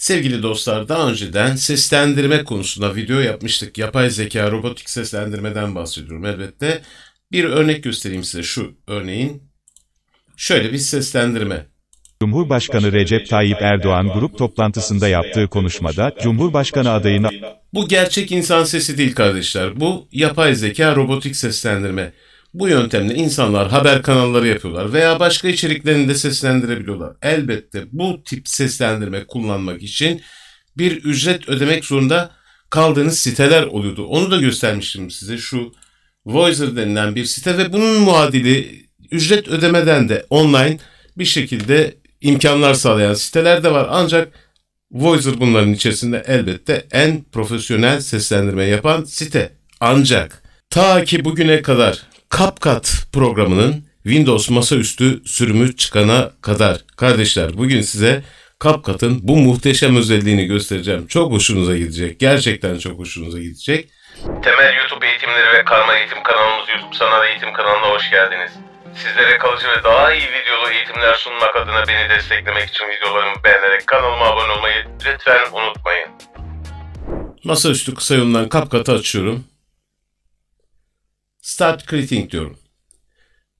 Sevgili dostlar daha önceden seslendirme konusunda video yapmıştık. Yapay zeka, robotik seslendirmeden bahsediyorum elbette. Bir örnek göstereyim size şu örneğin. Şöyle bir seslendirme. Cumhurbaşkanı Recep Tayyip Erdoğan grup toplantısında yaptığı konuşmada, Cumhurbaşkanı adayına Bu gerçek insan sesi değil kardeşler. Bu yapay zeka, robotik seslendirme. Bu yöntemle insanlar haber kanalları yapıyorlar veya başka içeriklerini de seslendirebiliyorlar. Elbette bu tip seslendirme kullanmak için bir ücret ödemek zorunda kaldığınız siteler oluyordu. Onu da göstermiştim size şu Voicer denilen bir site ve bunun muadili ücret ödemeden de online bir şekilde imkanlar sağlayan siteler de var. Ancak Voicer bunların içerisinde elbette en profesyonel seslendirme yapan site. Ancak ta ki bugüne kadar CapCut programının Windows masaüstü sürümü çıkana kadar kardeşler bugün size CapCut'ın bu muhteşem özelliğini göstereceğim. Çok hoşunuza gidecek. Gerçekten çok hoşunuza gidecek. Temel YouTube eğitimleri ve karma eğitim kanalımız YouTube Sanat Eğitim kanalına hoş geldiniz. Sizlere kalıcı ve daha iyi videolu eğitimler sunmak adına beni desteklemek için videolarımı beğenerek kanalıma abone olmayı lütfen unutmayın. Masaüstü kısa yolundan CapCut'ı açıyorum. Start Creating diyorum.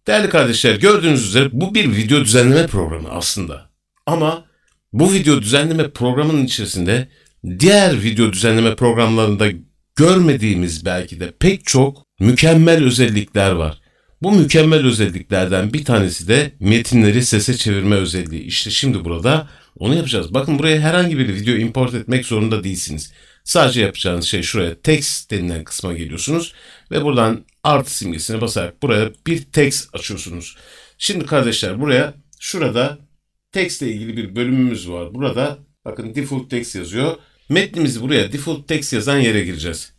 Değerli kardeşler gördüğünüz üzere bu bir video düzenleme programı aslında. Ama bu video düzenleme programının içerisinde diğer video düzenleme programlarında görmediğimiz belki de pek çok mükemmel özellikler var. Bu mükemmel özelliklerden bir tanesi de metinleri sese çevirme özelliği. İşte şimdi burada onu yapacağız. Bakın buraya herhangi bir video import etmek zorunda değilsiniz. Sadece yapacağınız şey şuraya text denilen kısma geliyorsunuz ve buradan artı simgesine basarak buraya bir text açıyorsunuz. Şimdi kardeşler buraya şurada text ile ilgili bir bölümümüz var. Burada bakın default text yazıyor. Metnimizi buraya default text yazan yere gireceğiz.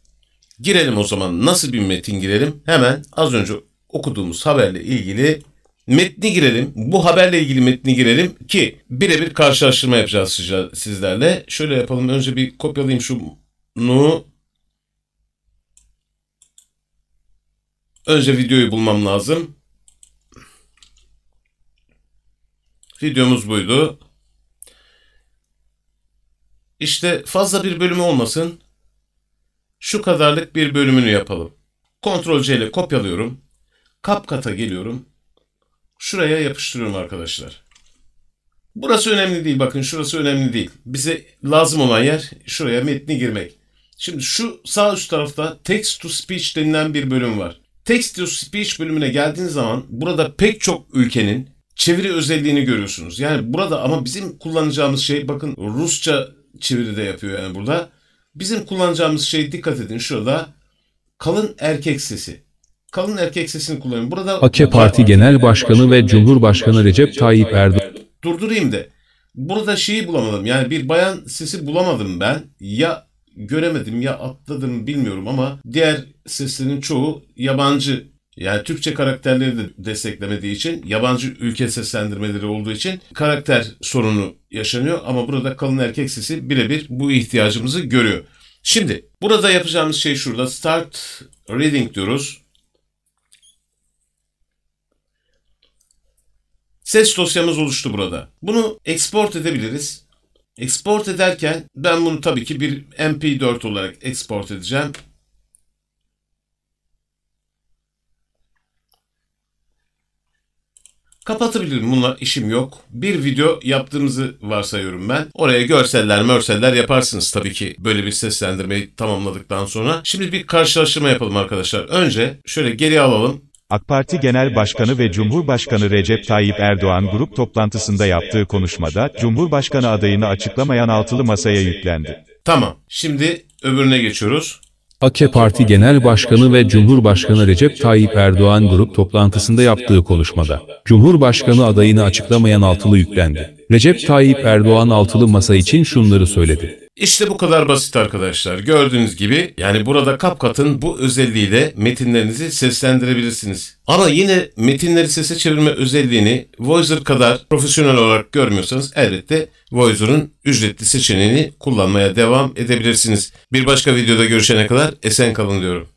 Girelim o zaman. Nasıl bir metin girelim? Hemen az önce okuduğumuz haberle ilgili metni girelim. Bu haberle ilgili metni girelim ki birebir karşılaştırma yapacağız sizlerle. Şöyle yapalım. Önce bir kopyalayayım şunu. Önce videoyu bulmam lazım. Videomuz buydu. İşte fazla bir bölümü olmasın. Şu kadarlık bir bölümünü yapalım. Ctrl C ile kopyalıyorum. CapCut'a geliyorum. Şuraya yapıştırıyorum arkadaşlar. Burası önemli değil. Bakın şurası önemli değil. Bize lazım olan yer şuraya metni girmek. Şimdi şu sağ üst tarafta text to speech denilen bir bölüm var. Text to speech bölümüne geldiğiniz zaman burada pek çok ülkenin çeviri özelliğini görüyorsunuz. Yani burada ama bizim kullanacağımız şey bakın Rusça çeviri de yapıyor yani burada. Bizim kullanacağımız şey dikkat edin şurada kalın erkek sesi. Kalın erkek sesini kullanıyorum. Burada AK Parti Genel Başkanı ve Cumhurbaşkanı Recep Tayyip Erdoğan Durdurayım da. Burada şeyi bulamadım. Yani bir bayan sesi bulamadım ben. Ya göremedim ya atladım bilmiyorum ama diğer seslerin çoğu yabancı yani Türkçe karakterleri de desteklemediği için, yabancı ülke seslendirmeleri olduğu için karakter sorunu yaşanıyor. Ama burada kalın erkek sesi birebir bu ihtiyacımızı görüyor. Şimdi burada yapacağımız şey şurada. Start Reading diyoruz. Ses dosyamız oluştu burada. Bunu export edebiliriz. Export ederken ben bunu tabii ki bir MP4 olarak export edeceğim. Kapatabilirim bununla işim yok. Bir video yaptığımızı varsayıyorum ben. Oraya görseller mörseller yaparsınız tabii ki böyle bir seslendirmeyi tamamladıktan sonra. Şimdi bir karşılaştırma yapalım arkadaşlar. Önce şöyle geri alalım. AK Parti Genel Başkanı ve Cumhurbaşkanı Recep Tayyip Erdoğan grup toplantısında yaptığı konuşmada, Cumhurbaşkanı adayını açıklamayan altılı masaya yüklendi. Tamam. Şimdi öbürüne geçiyoruz. AK Parti Genel Başkanı ve Cumhurbaşkanı Recep Tayyip Erdoğan grup toplantısında yaptığı konuşmada, Cumhurbaşkanı adayını açıklamayan altılı yüklendi. Recep Tayyip Erdoğan altılı masa için şunları söyledi. İşte bu kadar basit arkadaşlar. Gördüğünüz gibi yani burada CapCut'ın bu özelliğiyle metinlerinizi seslendirebilirsiniz. Ama yine metinleri sese çevirme özelliğini Voicer kadar profesyonel olarak görmüyorsanız elbette Voicer'ın ücretli seçeneğini kullanmaya devam edebilirsiniz. Bir başka videoda görüşene kadar esen kalın diyorum.